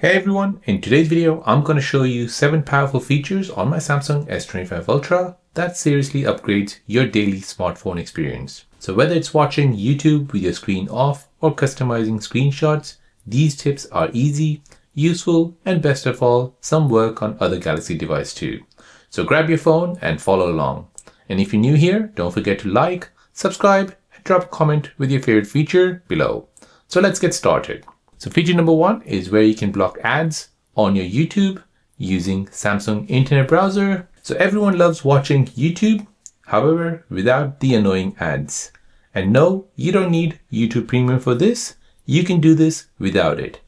Hey everyone, in today's video, I'm going to show you 7 powerful features on my Samsung S25 Ultra that seriously upgrades your daily smartphone experience. So whether it's watching YouTube with your screen off or customizing screenshots, these tips are easy, useful, and best of all, some work on other Galaxy device too. So grab your phone and follow along. And if you're new here, don't forget to like, subscribe, and drop a comment with your favorite feature below. So let's get started. So feature number one is where you can block ads on your YouTube using Samsung Internet Browser. So everyone loves watching YouTube, however, without the annoying ads. And no, you don't need YouTube Premium for this. You can do this without it.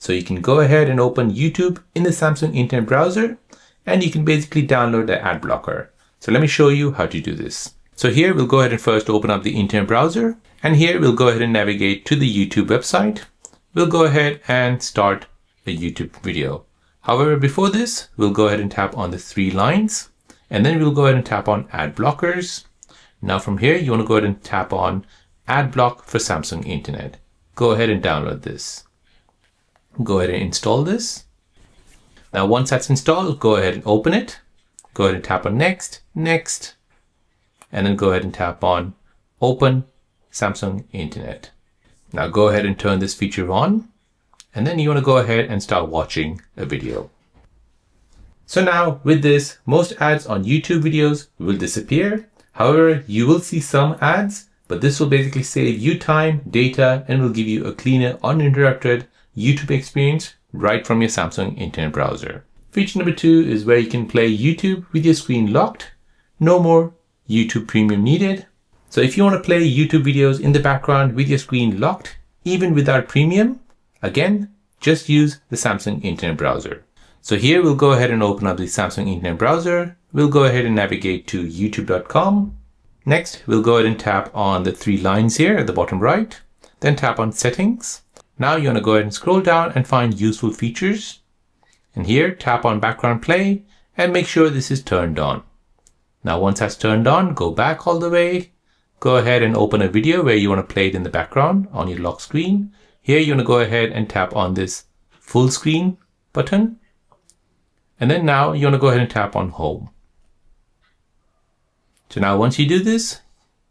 So you can go ahead and open YouTube in the Samsung Internet Browser and you can basically download the ad blocker. So let me show you how to do this. So here we'll go ahead and first open up the Internet Browser and here we'll go ahead and navigate to the YouTube website we'll go ahead and start a YouTube video. However, before this, we'll go ahead and tap on the three lines and then we'll go ahead and tap on ad blockers. Now from here, you want to go ahead and tap on ad block for Samsung internet. Go ahead and download this. Go ahead and install this. Now, once that's installed, go ahead and open it. Go ahead and tap on next, next, and then go ahead and tap on open Samsung internet. Now go ahead and turn this feature on and then you want to go ahead and start watching a video. So now with this, most ads on YouTube videos will disappear. However, you will see some ads, but this will basically save you time, data, and will give you a cleaner, uninterrupted YouTube experience right from your Samsung internet browser. Feature number two is where you can play YouTube with your screen locked. No more YouTube Premium needed. So if you want to play YouTube videos in the background with your screen locked, even without premium, again, just use the Samsung Internet Browser. So here we'll go ahead and open up the Samsung Internet Browser. We'll go ahead and navigate to youtube.com. Next, we'll go ahead and tap on the three lines here at the bottom right, then tap on settings. Now you want to go ahead and scroll down and find useful features. And here, tap on background play and make sure this is turned on. Now, once that's turned on, go back all the way go ahead and open a video where you want to play it in the background on your lock screen. Here you want to go ahead and tap on this full screen button. And then now you want to go ahead and tap on home. So now once you do this,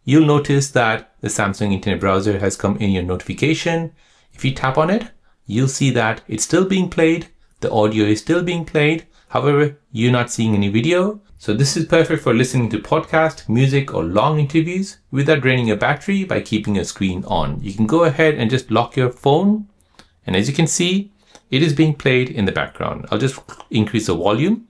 you'll notice that the Samsung Internet Browser has come in your notification. If you tap on it, you'll see that it's still being played. The audio is still being played. However, you're not seeing any video. So this is perfect for listening to podcast, music, or long interviews without draining your battery by keeping your screen on. You can go ahead and just lock your phone. And as you can see, it is being played in the background. I'll just increase the volume.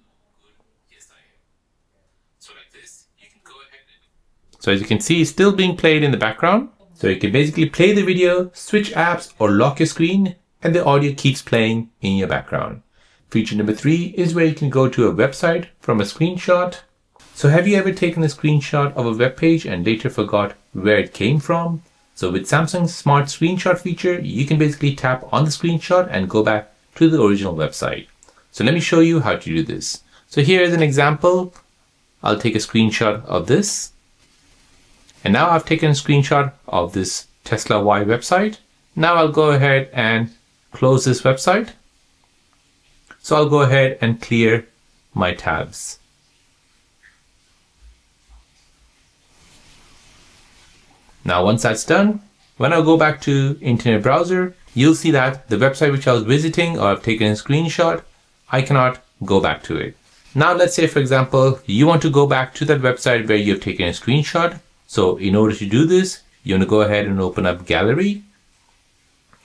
So as you can see, it's still being played in the background. So you can basically play the video, switch apps, or lock your screen, and the audio keeps playing in your background. Feature number three is where you can go to a website from a screenshot. So have you ever taken a screenshot of a web page and later forgot where it came from? So with Samsung's smart screenshot feature, you can basically tap on the screenshot and go back to the original website. So let me show you how to do this. So here is an example. I'll take a screenshot of this. And now I've taken a screenshot of this Tesla Y website. Now I'll go ahead and close this website so I'll go ahead and clear my tabs. Now once that's done, when I go back to internet browser, you'll see that the website which I was visiting or I've taken a screenshot, I cannot go back to it. Now let's say for example, you want to go back to that website where you've taken a screenshot. So in order to do this, you want to go ahead and open up gallery.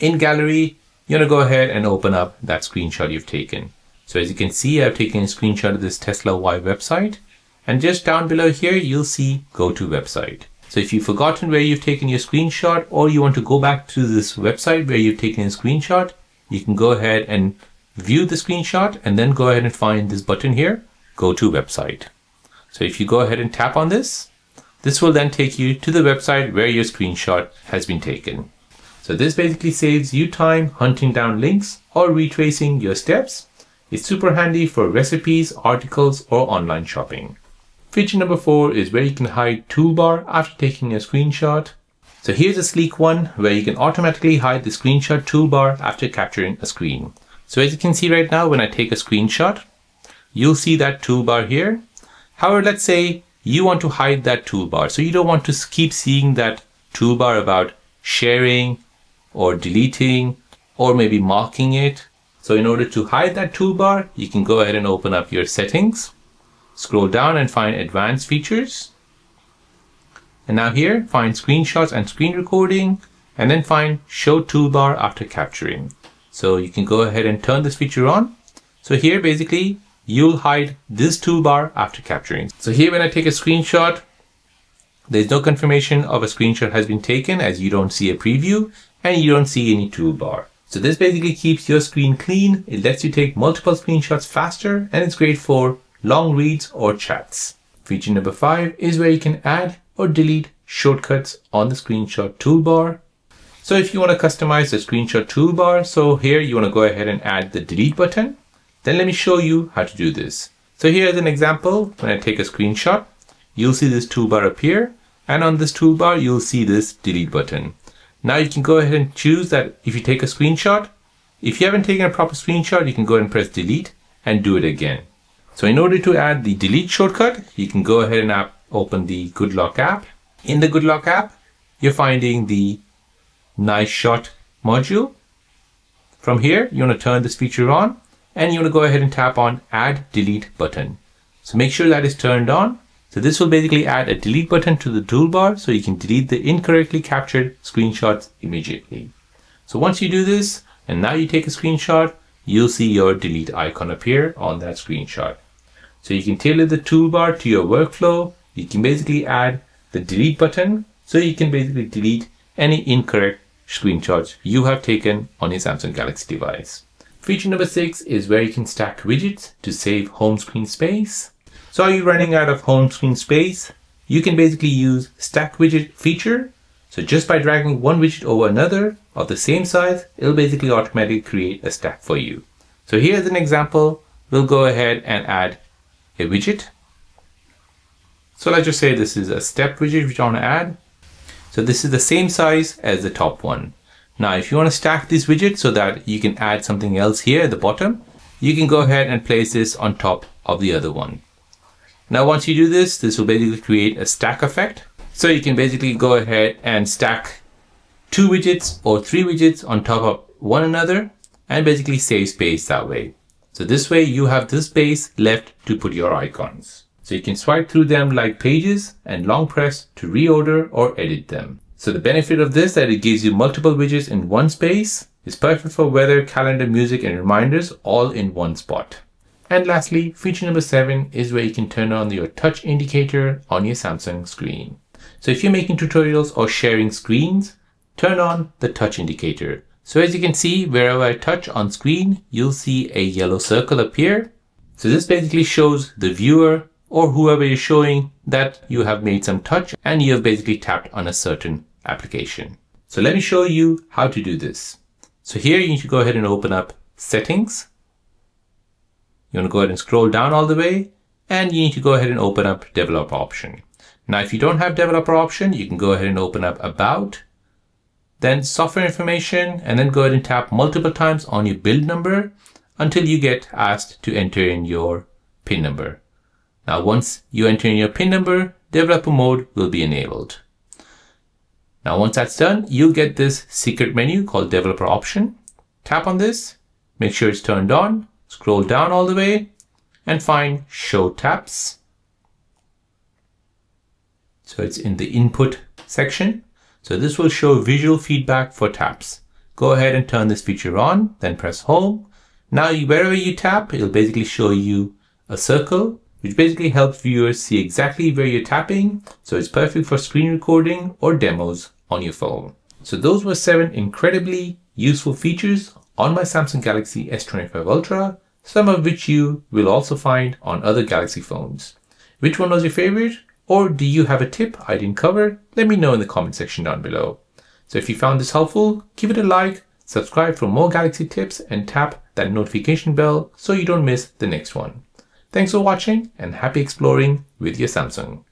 In gallery, you want to go ahead and open up that screenshot you've taken. So as you can see, I've taken a screenshot of this Tesla Y website. And just down below here, you'll see go to website. So if you've forgotten where you've taken your screenshot or you want to go back to this website where you've taken a screenshot, you can go ahead and view the screenshot and then go ahead and find this button here, go to website. So if you go ahead and tap on this, this will then take you to the website where your screenshot has been taken. So this basically saves you time hunting down links or retracing your steps. It's super handy for recipes, articles, or online shopping. Feature number four is where you can hide toolbar after taking a screenshot. So here's a sleek one where you can automatically hide the screenshot toolbar after capturing a screen. So as you can see right now, when I take a screenshot, you'll see that toolbar here. However, let's say you want to hide that toolbar. So you don't want to keep seeing that toolbar about sharing or deleting or maybe marking it. So in order to hide that toolbar, you can go ahead and open up your settings, scroll down and find advanced features. And now here, find screenshots and screen recording, and then find show toolbar after capturing. So you can go ahead and turn this feature on. So here basically you'll hide this toolbar after capturing. So here when I take a screenshot, there's no confirmation of a screenshot has been taken as you don't see a preview and you don't see any toolbar. So this basically keeps your screen clean. It lets you take multiple screenshots faster and it's great for long reads or chats. Feature number five is where you can add or delete shortcuts on the screenshot toolbar. So if you want to customize the screenshot toolbar, so here you want to go ahead and add the delete button. Then let me show you how to do this. So here is an example. When I take a screenshot, you'll see this toolbar appear. And on this toolbar, you'll see this delete button. Now you can go ahead and choose that if you take a screenshot, if you haven't taken a proper screenshot, you can go ahead and press delete and do it again. So in order to add the delete shortcut, you can go ahead and app, open the GoodLock app. In the GoodLock app, you're finding the Nice Shot module. From here, you want to turn this feature on and you want to go ahead and tap on add delete button. So make sure that is turned on so this will basically add a delete button to the toolbar so you can delete the incorrectly captured screenshots immediately. So once you do this and now you take a screenshot, you'll see your delete icon appear on that screenshot. So you can tailor the toolbar to your workflow. You can basically add the delete button so you can basically delete any incorrect screenshots you have taken on your Samsung Galaxy device. Feature number six is where you can stack widgets to save home screen space. So are you running out of home screen space? You can basically use stack widget feature. So just by dragging one widget over another of the same size, it'll basically automatically create a stack for you. So here's an example. We'll go ahead and add a widget. So let's just say this is a step widget which I want to add. So this is the same size as the top one. Now, if you want to stack this widget so that you can add something else here at the bottom, you can go ahead and place this on top of the other one. Now once you do this, this will basically create a stack effect. So you can basically go ahead and stack two widgets or three widgets on top of one another and basically save space that way. So this way you have this space left to put your icons. So you can swipe through them like pages and long press to reorder or edit them. So the benefit of this that it gives you multiple widgets in one space is perfect for weather, calendar, music, and reminders all in one spot. And lastly, feature number seven is where you can turn on your touch indicator on your Samsung screen. So if you're making tutorials or sharing screens, turn on the touch indicator. So as you can see, wherever I touch on screen, you'll see a yellow circle appear. So this basically shows the viewer or whoever you're showing that you have made some touch and you have basically tapped on a certain application. So let me show you how to do this. So here you need to go ahead and open up settings you want to go ahead and scroll down all the way and you need to go ahead and open up developer option. Now, if you don't have developer option, you can go ahead and open up about, then software information, and then go ahead and tap multiple times on your build number until you get asked to enter in your PIN number. Now, once you enter in your PIN number, developer mode will be enabled. Now, once that's done, you'll get this secret menu called developer option. Tap on this, make sure it's turned on, Scroll down all the way and find show taps. So it's in the input section. So this will show visual feedback for taps. Go ahead and turn this feature on, then press home. Now wherever you tap, it'll basically show you a circle, which basically helps viewers see exactly where you're tapping. So it's perfect for screen recording or demos on your phone. So those were seven incredibly useful features on my Samsung Galaxy S25 Ultra, some of which you will also find on other Galaxy phones. Which one was your favorite? Or do you have a tip I didn't cover? Let me know in the comment section down below. So if you found this helpful, give it a like, subscribe for more Galaxy tips, and tap that notification bell so you don't miss the next one. Thanks for watching and happy exploring with your Samsung.